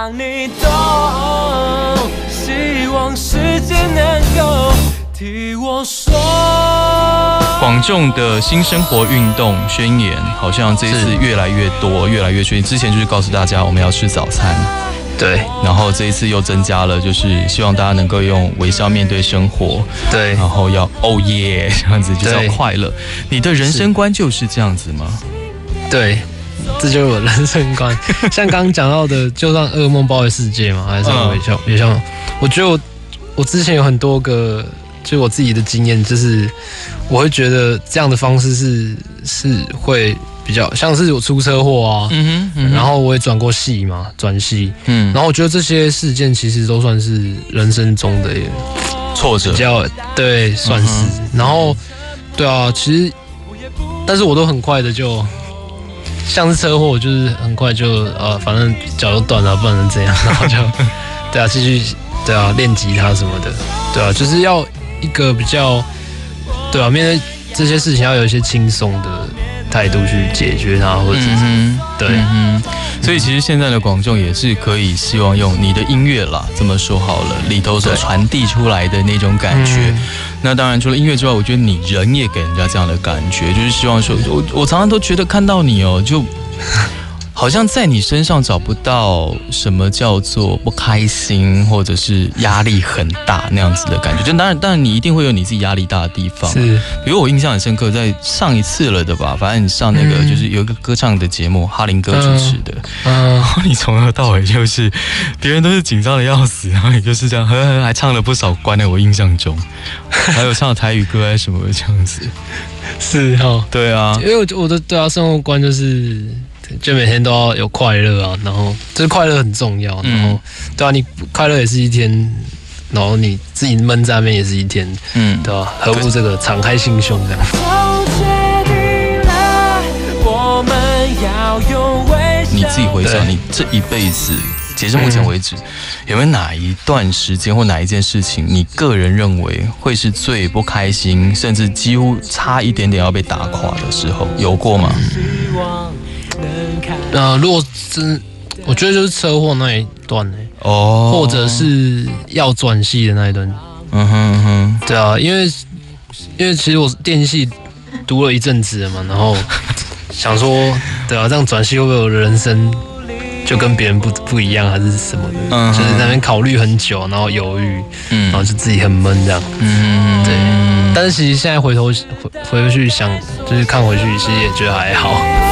让你懂，希望时间能够替我说。广众的新生活运动宣言，好像这次越来越多，越来越确定。之前就是告诉大家我们要吃早餐，对然后这一次又增加了，就是希望大家能够用微笑面对生活，对然后要哦耶这样子，就是要快乐。你的人生观就是这样子吗？对，这就是我人生观。像刚刚讲到的，就算噩梦包围世界嘛，还是嗯微笑，微笑。我觉得我我之前有很多个，就我自己的经验，就是我会觉得这样的方式是是会比较像是有出车祸啊，嗯哼，然后我也转过戏嘛，转戏，嗯然后我觉得这些事件其实都算是人生中的挫折比，较对，算是。嗯然后，对啊，其实，但是我都很快的就，像是车祸，就是很快就呃，反正脚都断了，不然能怎样？然后就，对啊，继续对啊，练吉他什么的，对啊，就是要一个比较，对啊，面对这些事情要有一些轻松的态度去解决它，或者是、对嗯，所以其实现在的广众也是可以希望用你的音乐啦，这么说好了，里头所对传递出来的那种感觉。嗯那当然，除了音乐之外，我觉得你人也给人家这样的感觉，就是希望说，我我常常都觉得看到你哦，就好像在你身上找不到什么叫做不开心或者是压力很大那样子的感觉。就当然，当然你一定会有你自己压力大的地方。是比如我印象很深刻，在上一次了的吧，反正你上那个嗯就是有一个歌唱的节目，哈林哥主持的，嗯然后你从头到尾就是别人都是紧张的要死，然后你就是这样 呵呵，还唱了不少关的，我印象中，还有唱台语歌还是什么这样子。是哈。对啊因，为我我的对啊，生活观就是，就每天都要有快乐啊，然后就是快乐很重要，嗯然后对啊，你快乐也是一天，然后你自己闷在那边也是一天，嗯，对吧、何不这个敞开心胸这样？都决定了，我们要用微笑。你自己回想，你这一辈子。截至目前为止，有没有哪一段时间或哪一件事情，你个人认为会是最不开心，甚至几乎差一点点要被打垮的时候，有过吗？呃，如果真，我觉得就是车祸那一段呢、哦，或者是要转系的那一段，嗯哼嗯哼，对啊，因为因为其实我电系读了一阵子了嘛，然后 想说，对啊，这样转系会不会我的人生就跟别人不不一样，还是什么的？嗯就是在那边考虑很久，然后犹豫，嗯。然后就自己很闷这样。嗯。对，但是其实现在回头回回去想，就是看回去，其实也觉得还好。